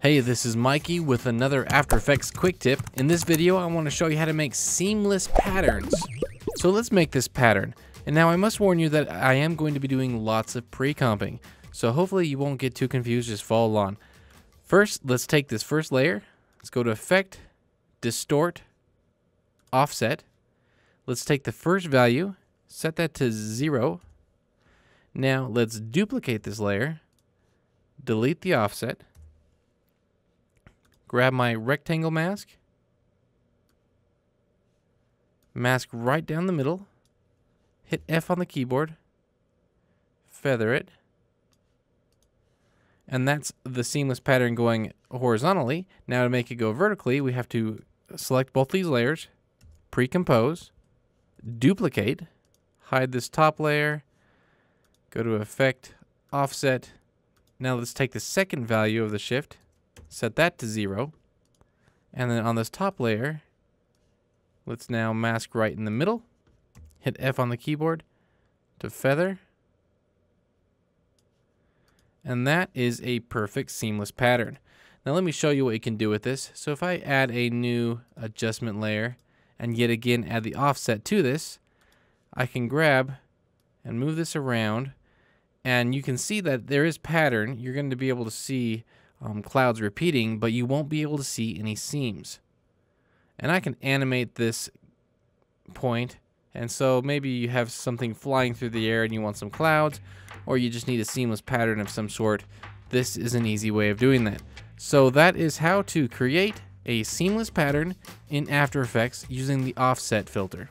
Hey, this is Mikey with another After Effects quick tip. In this video, I want to show you how to make seamless patterns. So let's make this pattern. And now I must warn you that I am going to be doing lots of pre-comping. So hopefully you won't get too confused, just follow along. First, let's take this first layer. Let's go to Effect, Distort, Offset. Let's take the first value, set that to zero. Now let's duplicate this layer, delete the offset, grab my rectangle mask, mask right down the middle, hit F on the keyboard, feather it, and that's the seamless pattern going horizontally. Now to make it go vertically, we have to select both these layers, pre-compose, duplicate, hide this top layer, go to Effect, Offset. Now let's take the second value of the shift, set that to zero. And then on this top layer, let's now mask right in the middle. Hit F on the keyboard to feather. And that is a perfect seamless pattern. Now let me show you what you can do with this. So if I add a new adjustment layer and yet again add the offset to this, I can grab and move this around and you can see that there is pattern. You're going to be able to see um, clouds repeating, but you won't be able to see any seams. And I can animate this point, and so maybe you have something flying through the air and you want some clouds, or you just need a seamless pattern of some sort. This is an easy way of doing that. So that is how to create a seamless pattern in After Effects using the offset filter.